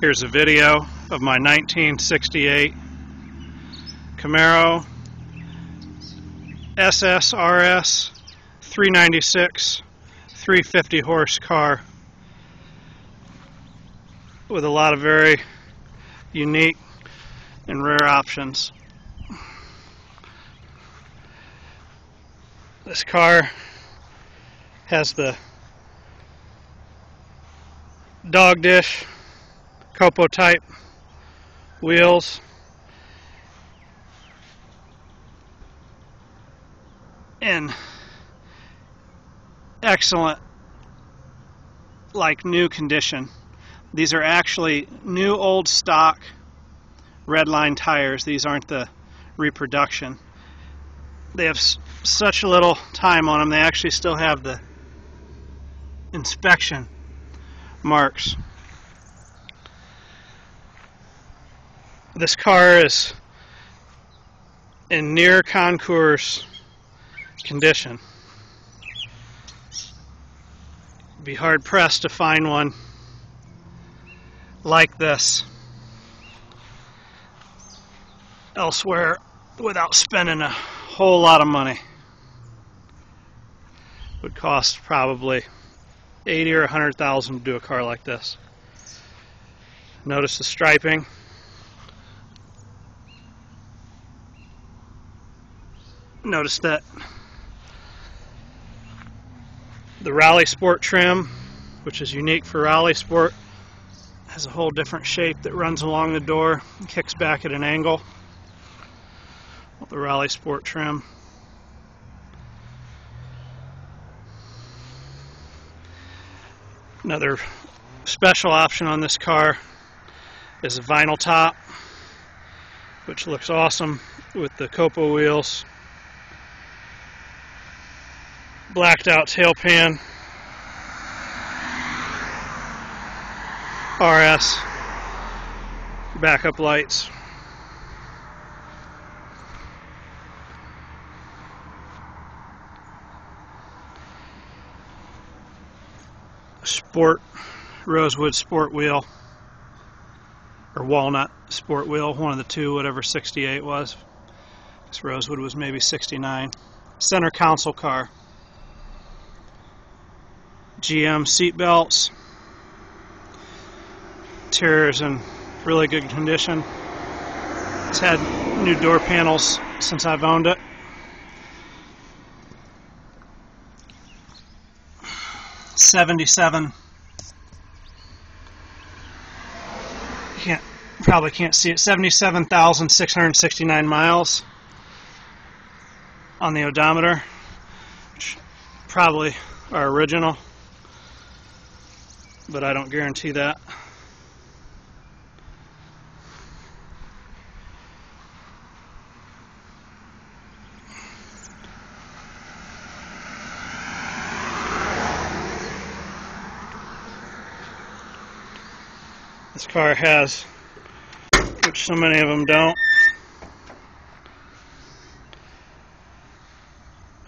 Here's a video of my 1968 Camaro SSRS 396 350 horse car with a lot of very unique and rare options. This car has the dog dish Copo type wheels. In excellent like new condition. These are actually new old stock redline tires. These aren't the reproduction. They have such a little time on them they actually still have the inspection marks this car is in near concours condition. Be hard pressed to find one like this elsewhere without spending a whole lot of money. Would cost probably 80 or 100,000 to do a car like this. Notice the striping. Notice that the Rally Sport trim, which is unique for Rally Sport, has a whole different shape that runs along the door and kicks back at an angle. The Rally Sport trim. Another special option on this car is a vinyl top, which looks awesome with the Copo wheels blacked out tail pan RS backup lights. Sport rosewood sport wheel. Or walnut sport wheel one of the two whatever 68 was. This rosewood was maybe 69 center console car GM seat belts. Interior's in really good condition. It's had new door panels since I've owned it. Seventy-seven. Can't probably can't see it. Seventy-seven thousand six hundred sixty-nine miles on the odometer, probably are original but I don't guarantee that. This car has, which so many of them don't,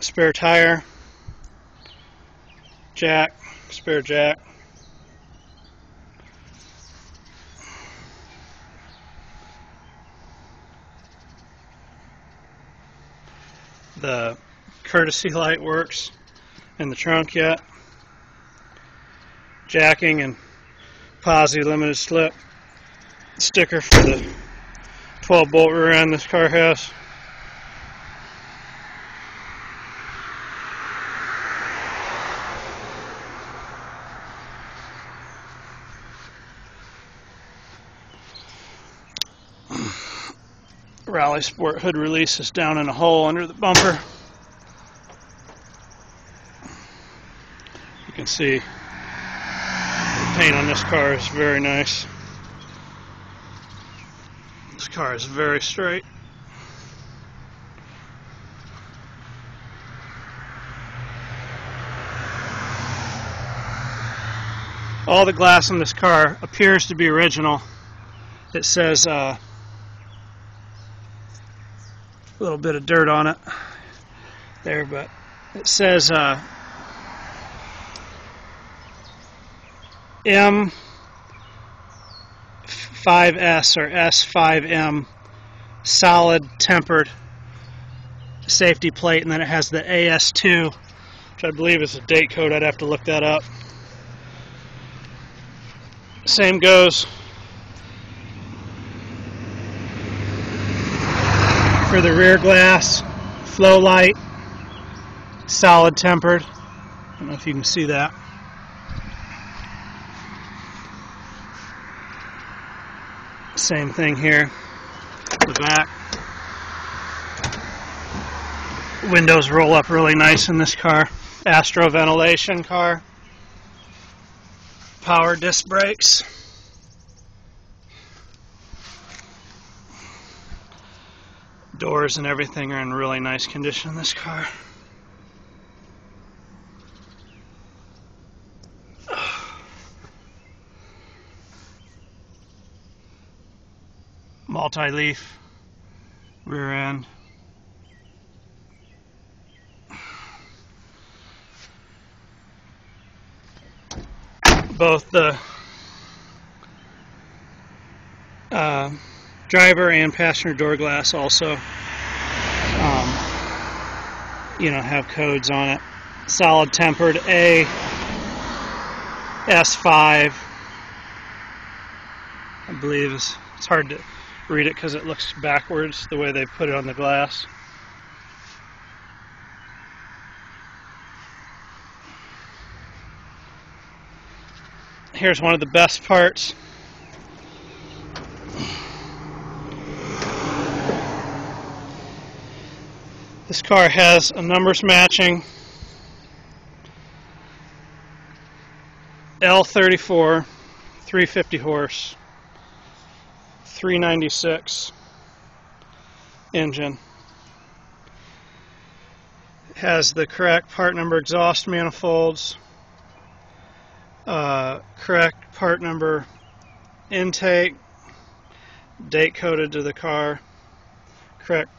spare tire, jack, spare jack, the courtesy light works in the trunk yet. Jacking and posi limited slip sticker for the 12 bolt rear end this car has. Rally Sport hood release is down in a hole under the bumper. Can see the paint on this car is very nice. This car is very straight. All the glass on this car appears to be original. It says uh, a little bit of dirt on it there, but it says uh, 5S or S5M solid tempered safety plate, and then it has the AS2, which I believe is a date code. I'd have to look that up. Same goes for the rear glass, flow light, solid tempered. I don't know if you can see that. Same thing here, the back. Windows roll up really nice in this car. Astro ventilation car. Power disc brakes. Doors and everything are in really nice condition in this car. Multi-leaf rear end. Both the uh, driver and passenger door glass also, um, you know, have codes on it. Solid tempered A S5, I believe is. It's hard to read it because it looks backwards the way they put it on the glass. Here's one of the best parts. This car has a numbers matching L34 350 horse 396 engine. It has the correct part number exhaust manifolds, uh, correct part number intake, date coded to the car, correct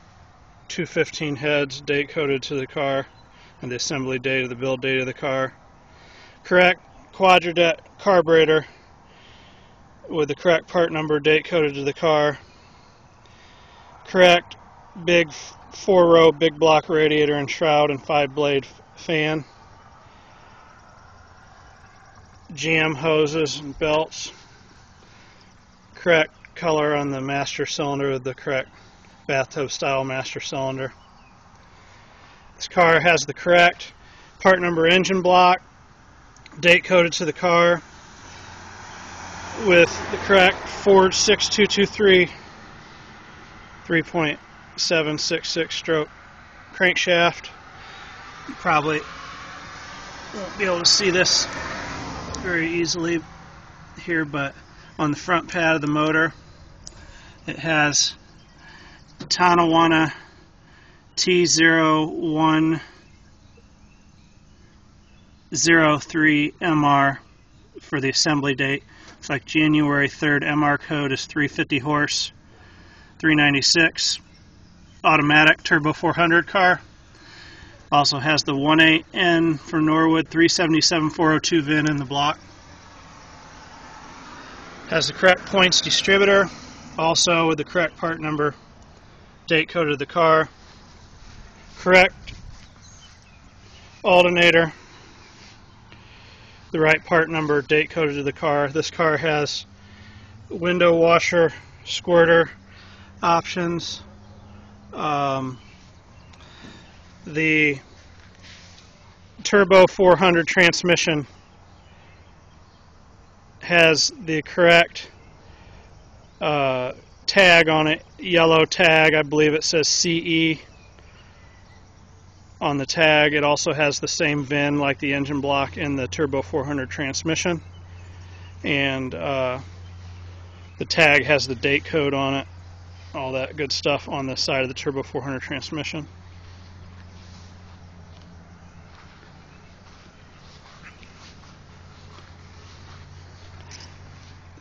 215 heads, date coded to the car, and the assembly date of the build date of the car, correct Quadrajet carburetor with the correct part number date coded to the car, correct big four row big block radiator and shroud and five blade fan, GM hoses and belts, correct color on the master cylinder the correct bathtub style master cylinder. This car has the correct part number engine block, date coded to the car, with the correct Ford 6223 3.766 stroke crankshaft. You probably won't be able to see this very easily here, but on the front pad of the motor, it has Tonawana Tonawanda T0103MR for the assembly date. Looks like January 3rd MR code is 350 horse, 396. Automatic turbo 400 car. Also has the 18N for Norwood 377 402 VIN in the block. Has the correct points distributor, also with the correct part number, date code of the car. Correct alternator the right part number date coded to the car. This car has window washer squirter options. Um, the turbo 400 transmission has the correct uh, tag on it, yellow tag. I believe it says CE on the tag. It also has the same VIN like the engine block in the Turbo 400 transmission. And uh, the tag has the date code on it, all that good stuff on the side of the Turbo 400 transmission.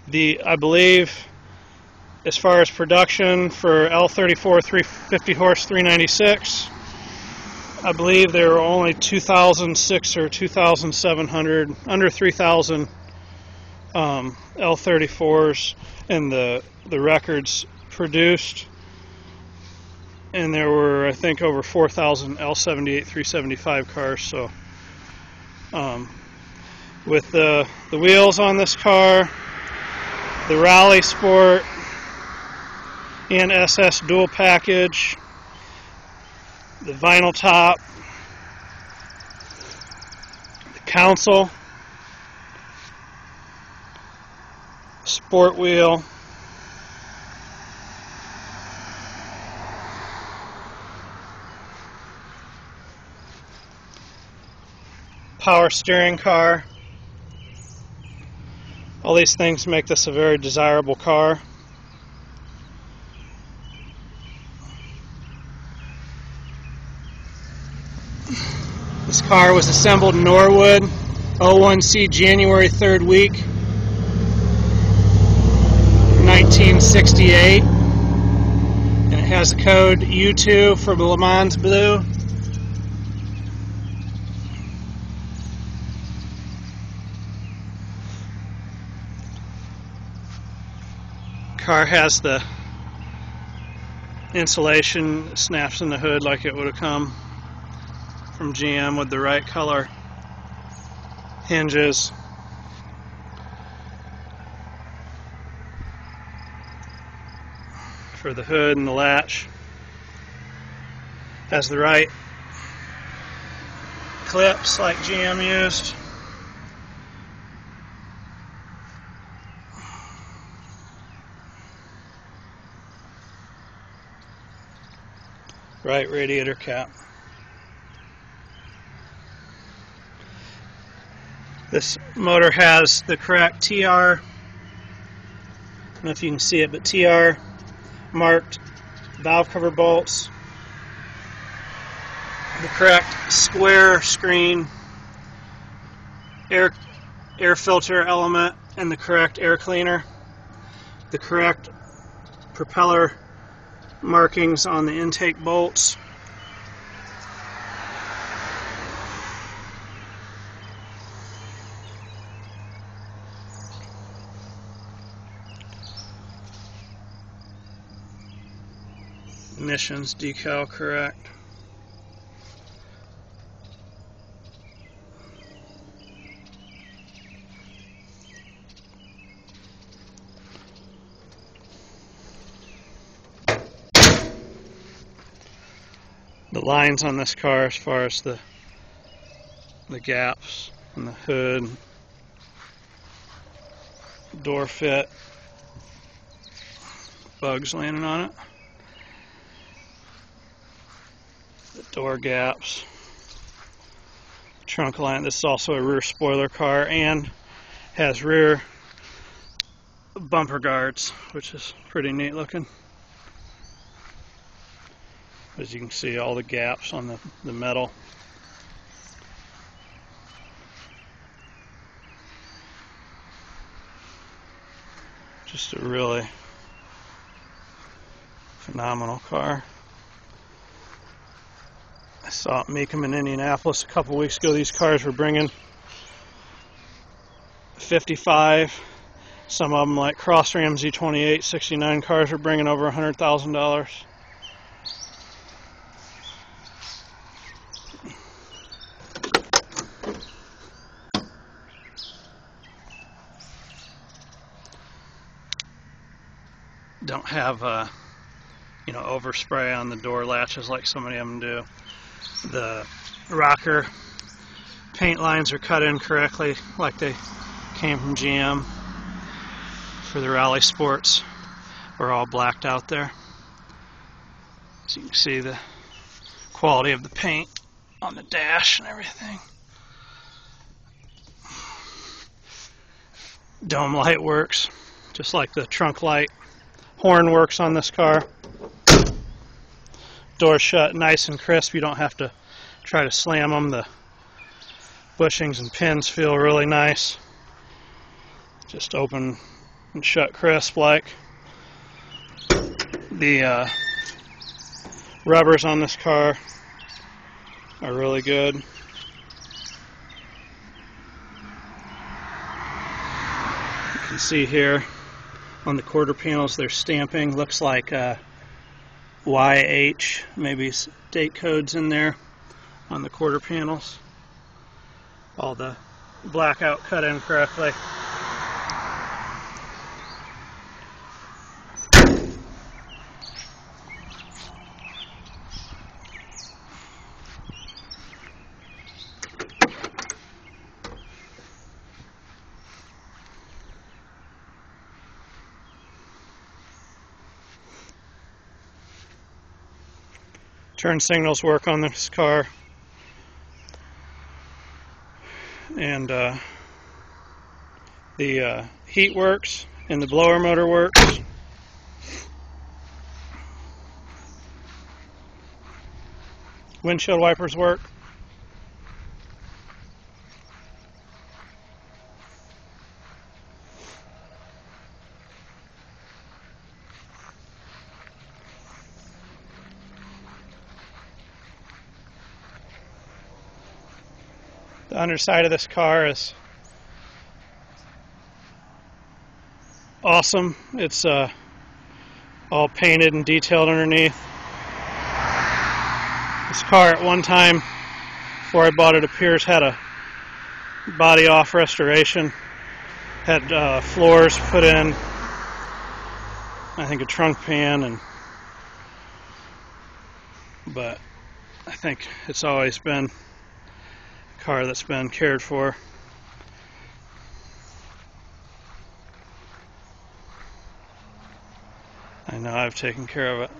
The, I believe, as far as production for L34 350 horse 396, I believe there were only 2,006 or 2,700, under 3,000 um, L34s in the the records produced, and there were I think over 4,000 L78 375 cars. So um, with the the wheels on this car, the Rally Sport and SS dual package, the vinyl top, the console, sport wheel, power steering car. All these things make this a very desirable car. Car was assembled in Norwood, 01C January 3rd week, 1968. And it has the code U2 for Le Mans Blue. Car has the insulation snaps in the hood like it would have come from GM with the right color hinges. For the hood and the latch. Has the right clips like GM used. Right radiator cap. This motor has the correct TR, I don't know if you can see it, but TR marked valve cover bolts, the correct square screen air, air filter element, and the correct air cleaner, the correct propeller markings on the intake bolts. Decal correct. the lines on this car as far as the the gaps in the hood door fit bugs landing on it the door gaps trunk line this is also a rear spoiler car and has rear bumper guards which is pretty neat looking as you can see all the gaps on the, the metal. Just a really phenomenal car. Saw meet them in Indianapolis a couple weeks ago. These cars were bringing 55. Some of them, like Cross Ram Z28, 69 cars, are bringing over $100,000. don't have uh, you know overspray on the door latches like so many of them do. The rocker paint lines are cut in correctly like they came from GM for the Rally Sports We're all blacked out there. So you can see the quality of the paint on the dash and everything. Dome light works just like the trunk light horn works on this car. Door shut nice and crisp. You don't have to try to slam them. The bushings and pins feel really nice. Just open and shut crisp like. The uh, rubbers on this car are really good. You can see here on the quarter panels they're stamping looks like uh, YH maybe date codes in there on the quarter panels. All the blackout cut in correctly turn signals work on this car. And uh, the uh, heat works and the blower motor works. Windshield wipers work underside of this car is awesome. It's uh, all painted and detailed underneath. This car at one time, before I bought it, appears had a body off restoration. Had uh, floors put in. I think a trunk pan and but I think it's always been car that's been cared for. I know I've taken care of it.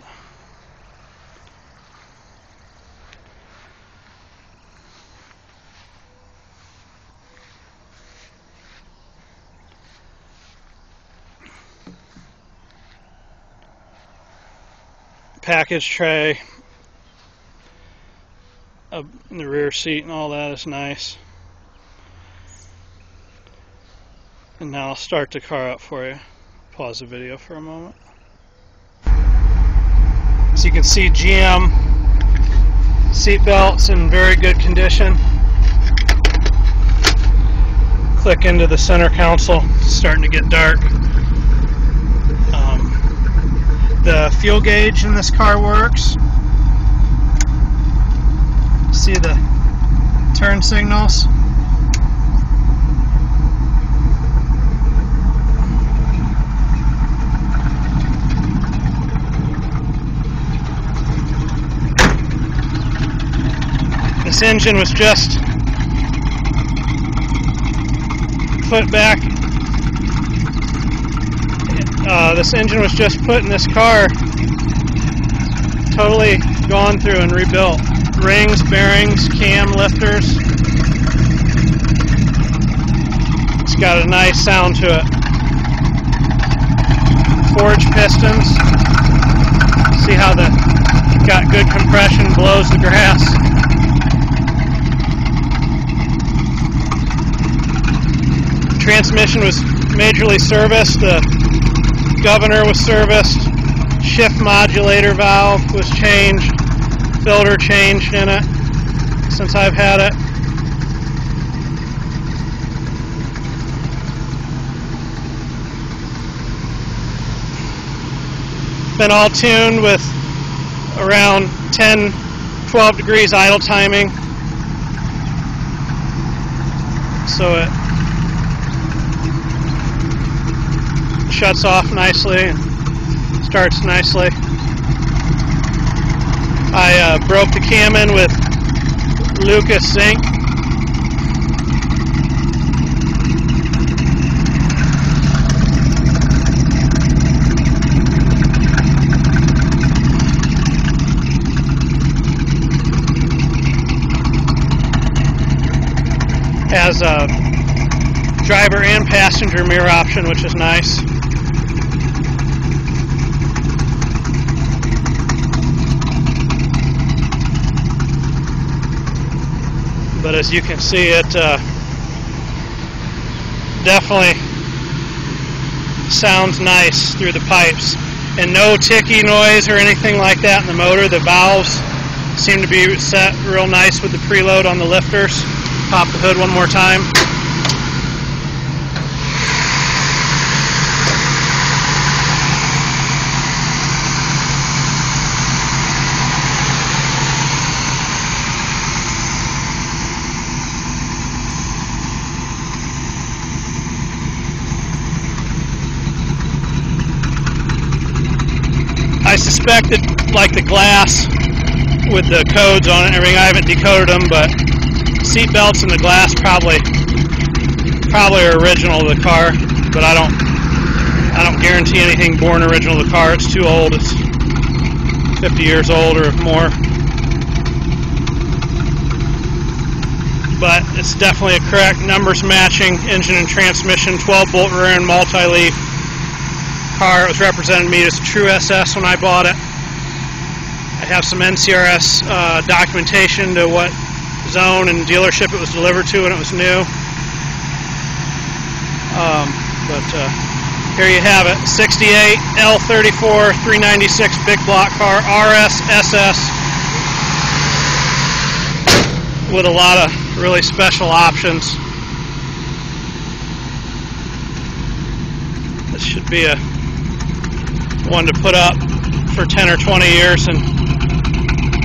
Package tray up in the rear seat and all that is nice. And now I'll start the car up for you. Pause the video for a moment. So you can see GM seat belts in very good condition. Click into the center console. It's starting to get dark. Um, the fuel gauge in this car works see the turn signals. This engine was just put back. Uh, this engine was just put in this car, totally gone through and rebuilt rings, bearings, cam lifters. It's got a nice sound to it. Forge pistons. See how the got good compression, blows the grass. Transmission was majorly serviced. The governor was serviced. Shift modulator valve was changed filter changed in it since I've had it. Been all tuned with around 10, 12 degrees idle timing. So it shuts off nicely and starts nicely. I uh, broke the cam in with Lucas zinc. Has a driver and passenger mirror option, which is nice. But as you can see it uh, definitely sounds nice through the pipes. And no ticky noise or anything like that in the motor. The valves seem to be set real nice with the preload on the lifters. Pop the hood one more time I suspected like the glass with the codes on it and everything. I haven't decoded them, but seat belts and the glass probably probably are original to the car, but I don't I don't guarantee anything born original to the car. It's too old. It's 50 years old or more. But it's definitely a correct numbers matching engine and transmission, 12 bolt rear end multi-leaf car. It was represented me as a true SS when I bought it. I have some NCRS uh, documentation to what zone and dealership it was delivered to when it was new. Um, but uh, here you have it 68 L34 396 big block car RS SS with a lot of really special options. This should be a one to put up for 10 or 20 years and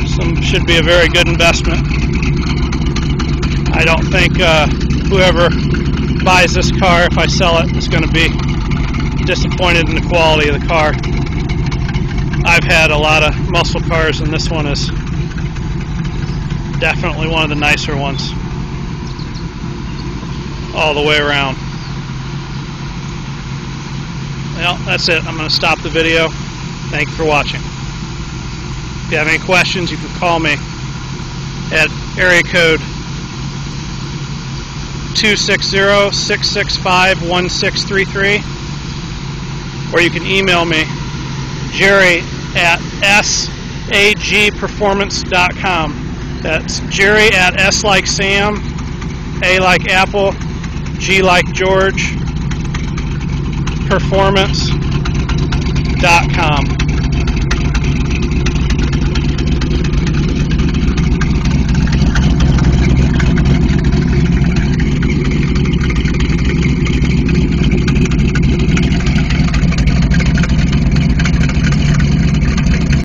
some should be a very good investment. I don't think uh, whoever buys this car, if I sell it, is going to be disappointed in the quality of the car. I've had a lot of muscle cars and this one is definitely one of the nicer ones all the way around. Well, that's it. I'm going to stop the video. Thank you for watching. If you have any questions, you can call me at area code 260-665-1633 or you can email me jerry at sagperformance.com that's jerry at s like sam a like apple g like george performance.com